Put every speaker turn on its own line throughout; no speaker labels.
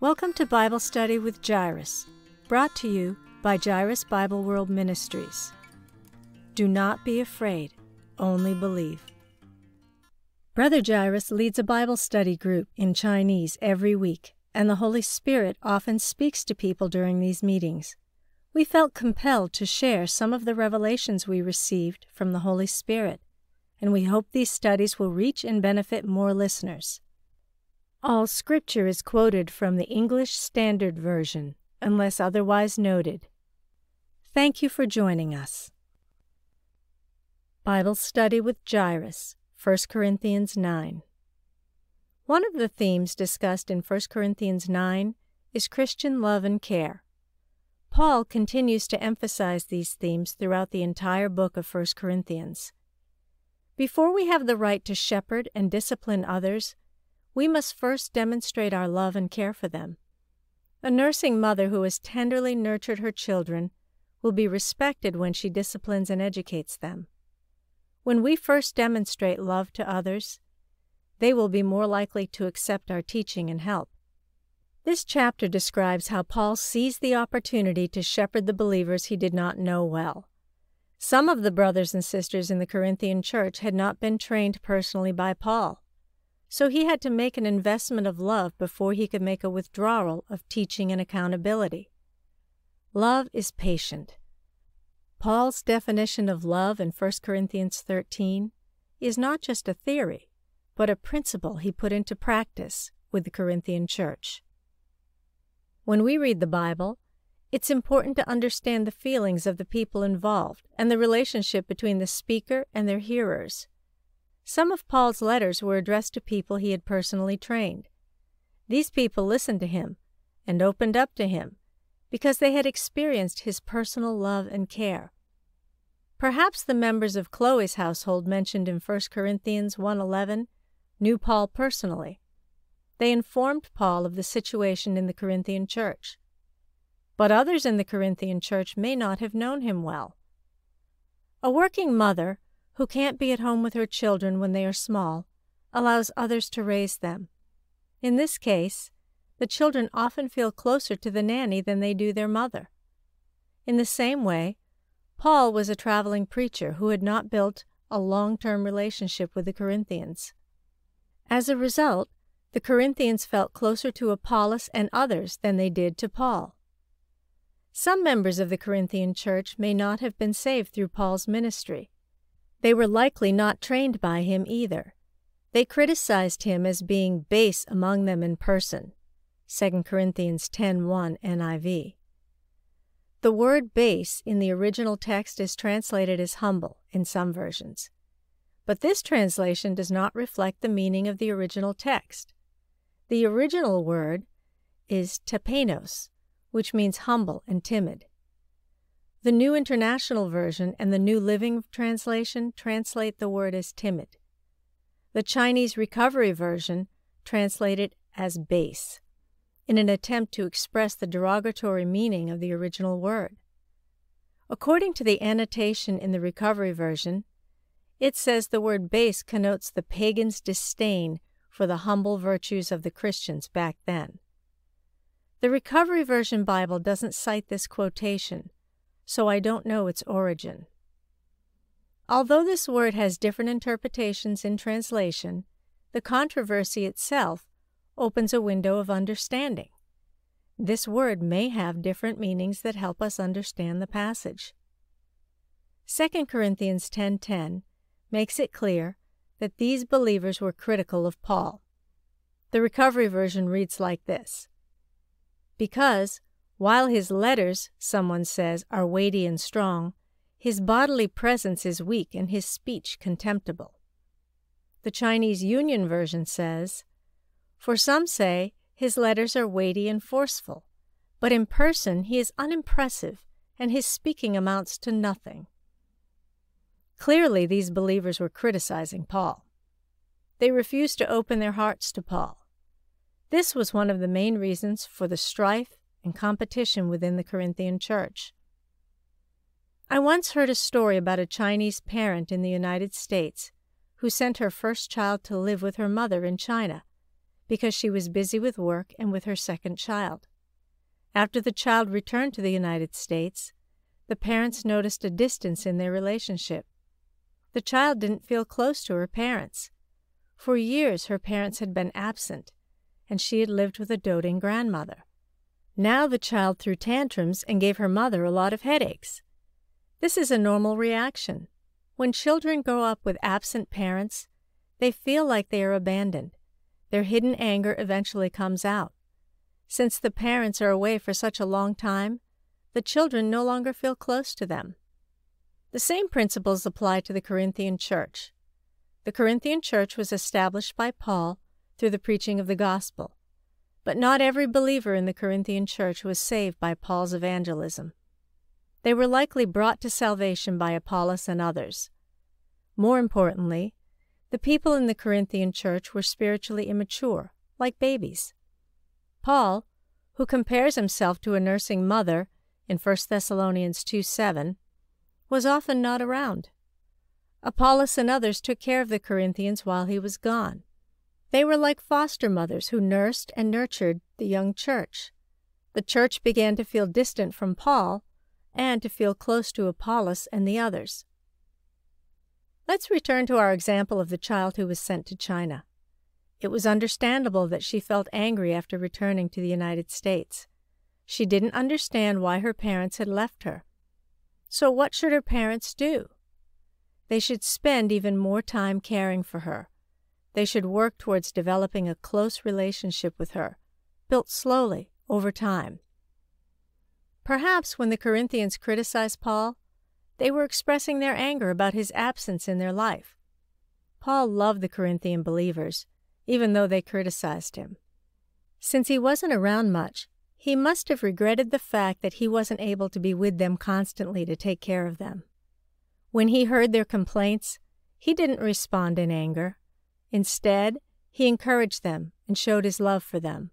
Welcome to Bible Study with Jairus, brought to you by Jairus Bible World Ministries. Do not be afraid, only believe. Brother Jairus leads a Bible study group in Chinese every week, and the Holy Spirit often speaks to people during these meetings. We felt compelled to share some of the revelations we received from the Holy Spirit, and we hope these studies will reach and benefit more listeners. All scripture is quoted from the English Standard Version, unless otherwise noted. Thank you for joining us. Bible Study with Jairus, 1 Corinthians 9. One of the themes discussed in 1 Corinthians 9 is Christian love and care. Paul continues to emphasize these themes throughout the entire book of 1 Corinthians. Before we have the right to shepherd and discipline others, we must first demonstrate our love and care for them. A nursing mother who has tenderly nurtured her children will be respected when she disciplines and educates them. When we first demonstrate love to others, they will be more likely to accept our teaching and help. This chapter describes how Paul seized the opportunity to shepherd the believers he did not know well. Some of the brothers and sisters in the Corinthian church had not been trained personally by Paul so he had to make an investment of love before he could make a withdrawal of teaching and accountability. Love is patient. Paul's definition of love in 1 Corinthians 13 is not just a theory, but a principle he put into practice with the Corinthian church. When we read the Bible, it's important to understand the feelings of the people involved and the relationship between the speaker and their hearers. Some of Paul's letters were addressed to people he had personally trained. These people listened to him and opened up to him because they had experienced his personal love and care. Perhaps the members of Chloe's household mentioned in 1 Corinthians 1:11 knew Paul personally. They informed Paul of the situation in the Corinthian church. But others in the Corinthian church may not have known him well. A working mother who can't be at home with her children when they are small, allows others to raise them. In this case, the children often feel closer to the nanny than they do their mother. In the same way, Paul was a traveling preacher who had not built a long term relationship with the Corinthians. As a result, the Corinthians felt closer to Apollos and others than they did to Paul. Some members of the Corinthian church may not have been saved through Paul's ministry. They were likely not trained by him either. They criticized him as being base among them in person. 2 Corinthians 10:1 NIV. The word base in the original text is translated as humble in some versions. But this translation does not reflect the meaning of the original text. The original word is tapeinos, which means humble and timid. The New International Version and the New Living Translation translate the word as timid. The Chinese Recovery Version translate it as base, in an attempt to express the derogatory meaning of the original word. According to the annotation in the Recovery Version, it says the word base connotes the pagan's disdain for the humble virtues of the Christians back then. The Recovery Version Bible doesn't cite this quotation, so I don't know its origin. Although this word has different interpretations in translation, the controversy itself opens a window of understanding. This word may have different meanings that help us understand the passage. 2 Corinthians 10:10 makes it clear that these believers were critical of Paul. The Recovery Version reads like this Because while his letters, someone says, are weighty and strong, his bodily presence is weak and his speech contemptible. The Chinese Union Version says, For some say his letters are weighty and forceful, but in person he is unimpressive and his speaking amounts to nothing. Clearly, these believers were criticizing Paul. They refused to open their hearts to Paul. This was one of the main reasons for the strife and competition within the Corinthian church. I once heard a story about a Chinese parent in the United States who sent her first child to live with her mother in China because she was busy with work and with her second child. After the child returned to the United States, the parents noticed a distance in their relationship. The child didn't feel close to her parents. For years, her parents had been absent, and she had lived with a doting grandmother. Now the child threw tantrums and gave her mother a lot of headaches. This is a normal reaction. When children grow up with absent parents, they feel like they are abandoned. Their hidden anger eventually comes out. Since the parents are away for such a long time, the children no longer feel close to them. The same principles apply to the Corinthian church. The Corinthian church was established by Paul through the preaching of the gospel, but not every believer in the Corinthian church was saved by Paul's evangelism. They were likely brought to salvation by Apollos and others. More importantly, the people in the Corinthian church were spiritually immature, like babies. Paul, who compares himself to a nursing mother in 1 Thessalonians 2 7, was often not around. Apollos and others took care of the Corinthians while he was gone. They were like foster mothers who nursed and nurtured the young church. The church began to feel distant from Paul and to feel close to Apollos and the others. Let's return to our example of the child who was sent to China. It was understandable that she felt angry after returning to the United States. She didn't understand why her parents had left her. So, what should her parents do? They should spend even more time caring for her. They should work towards developing a close relationship with her, built slowly over time. Perhaps when the Corinthians criticized Paul, they were expressing their anger about his absence in their life. Paul loved the Corinthian believers even though they criticized him. Since he wasn't around much, he must have regretted the fact that he wasn't able to be with them constantly to take care of them. When he heard their complaints, he didn't respond in anger. Instead, he encouraged them and showed his love for them.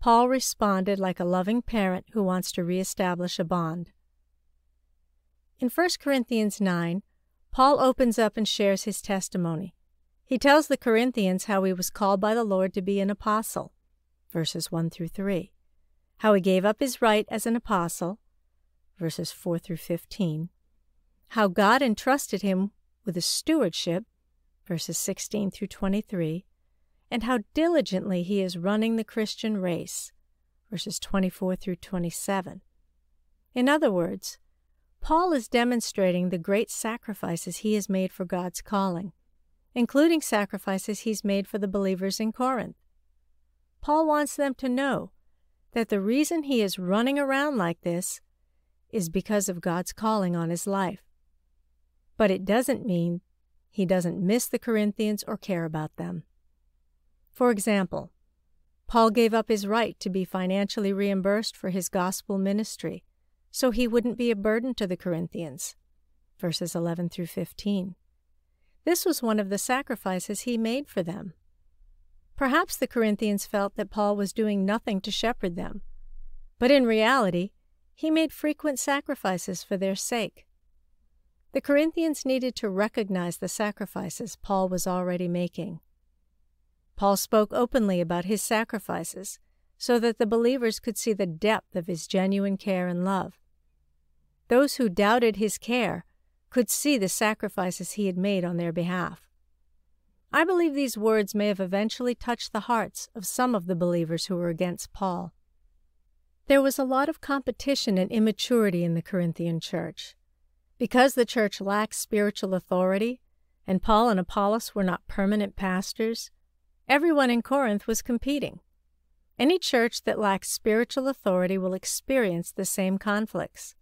Paul responded like a loving parent who wants to reestablish a bond. In 1 Corinthians 9, Paul opens up and shares his testimony. He tells the Corinthians how he was called by the Lord to be an apostle, verses 1 through 3, how he gave up his right as an apostle, verses 4 through 15, how God entrusted him with a stewardship, verses 16 through 23, and how diligently he is running the Christian race, verses 24 through 27. In other words, Paul is demonstrating the great sacrifices he has made for God's calling including sacrifices he's made for the believers in Corinth. Paul wants them to know that the reason he is running around like this is because of God's calling on his life. But it doesn't mean he doesn't miss the Corinthians or care about them. For example, Paul gave up his right to be financially reimbursed for his gospel ministry so he wouldn't be a burden to the Corinthians. Verses 11 through 15. This was one of the sacrifices he made for them. Perhaps the Corinthians felt that Paul was doing nothing to shepherd them, but in reality, he made frequent sacrifices for their sake. The Corinthians needed to recognize the sacrifices Paul was already making. Paul spoke openly about his sacrifices so that the believers could see the depth of his genuine care and love. Those who doubted his care could see the sacrifices he had made on their behalf. I believe these words may have eventually touched the hearts of some of the believers who were against Paul. There was a lot of competition and immaturity in the Corinthian church. Because the church lacked spiritual authority, and Paul and Apollos were not permanent pastors, everyone in Corinth was competing. Any church that lacks spiritual authority will experience the same conflicts.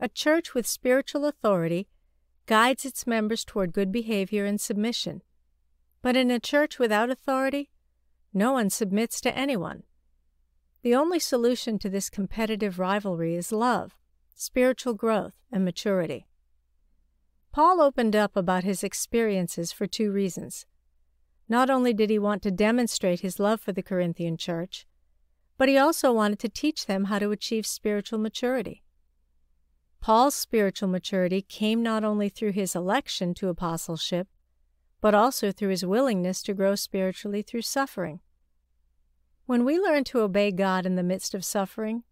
A church with spiritual authority guides its members toward good behavior and submission. But in a church without authority, no one submits to anyone. The only solution to this competitive rivalry is love, spiritual growth, and maturity. Paul opened up about his experiences for two reasons. Not only did he want to demonstrate his love for the Corinthian church, but he also wanted to teach them how to achieve spiritual maturity. Paul's spiritual maturity came not only through his election to apostleship, but also through his willingness to grow spiritually through suffering. When we learn to obey God in the midst of suffering,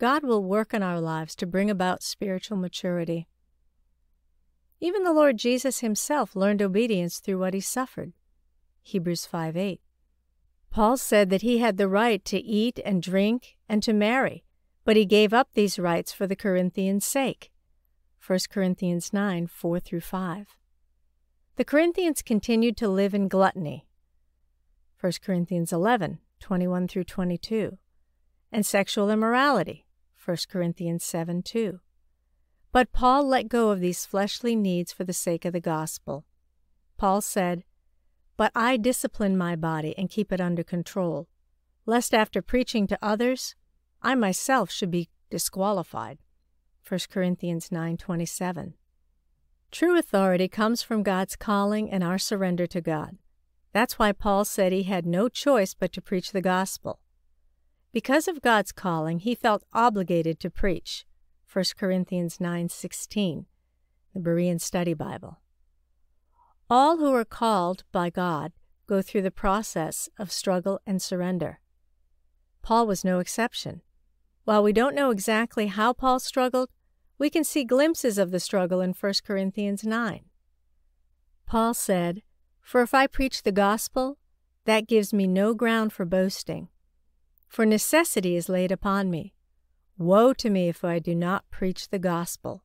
God will work in our lives to bring about spiritual maturity. Even the Lord Jesus himself learned obedience through what he suffered. Hebrews 5 8. Paul said that he had the right to eat and drink and to marry, but he gave up these rights for the Corinthians' sake. 1 Corinthians 9 4 through 5. The Corinthians continued to live in gluttony. 1 Corinthians 11 21 through 22, and sexual immorality. 1 Corinthians 7 2. But Paul let go of these fleshly needs for the sake of the gospel. Paul said, But I discipline my body and keep it under control, lest after preaching to others, I myself should be disqualified. 1 Corinthians 9:27. True authority comes from God's calling and our surrender to God. That's why Paul said he had no choice but to preach the gospel. Because of God's calling, he felt obligated to preach. 1 Corinthians 9:16, the Berean Study Bible. All who are called by God go through the process of struggle and surrender. Paul was no exception. While we don't know exactly how Paul struggled, we can see glimpses of the struggle in 1 Corinthians 9. Paul said, For if I preach the gospel, that gives me no ground for boasting. For necessity is laid upon me. Woe to me if I do not preach the gospel.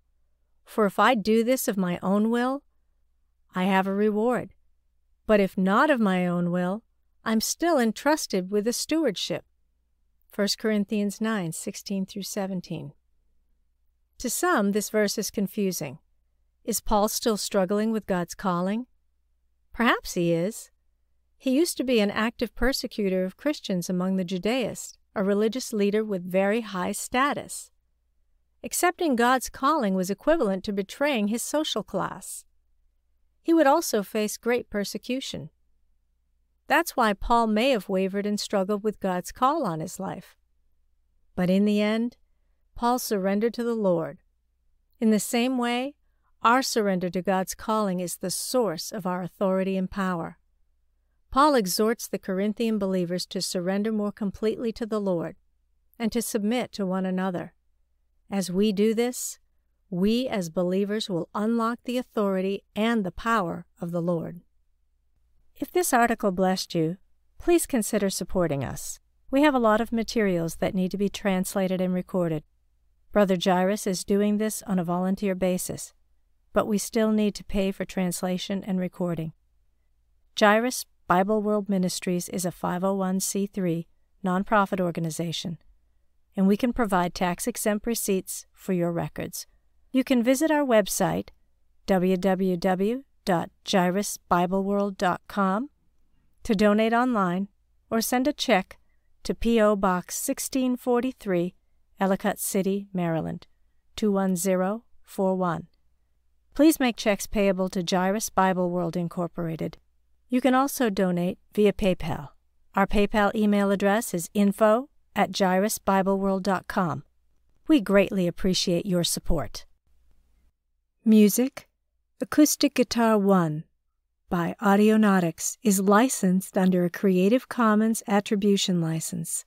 For if I do this of my own will, I have a reward. But if not of my own will, I'm still entrusted with a stewardship. 1 Corinthians 9 16 through 17. To some, this verse is confusing. Is Paul still struggling with God's calling? Perhaps he is. He used to be an active persecutor of Christians among the Judaists a religious leader with very high status. Accepting God's calling was equivalent to betraying his social class. He would also face great persecution. That's why Paul may have wavered and struggled with God's call on his life. But in the end, Paul surrendered to the Lord. In the same way, our surrender to God's calling is the source of our authority and power. Paul exhorts the Corinthian believers to surrender more completely to the Lord and to submit to one another. As we do this, we as believers will unlock the authority and the power of the Lord. If this article blessed you, please consider supporting us. We have a lot of materials that need to be translated and recorded. Brother Jairus is doing this on a volunteer basis, but we still need to pay for translation and recording. Jairus Bible World Ministries is a 501c3 nonprofit organization, and we can provide tax exempt receipts for your records. You can visit our website, www.jairusbibleworld.com, to donate online or send a check to P.O. Box 1643, Ellicott City, Maryland 21041. Please make checks payable to Jairus Bible World Incorporated. You can also donate via PayPal. Our PayPal email address is info at jairusbibleworld.com. We greatly appreciate your support. Music Acoustic Guitar 1 by Audionautix is licensed under a Creative Commons Attribution License.